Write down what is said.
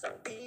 something.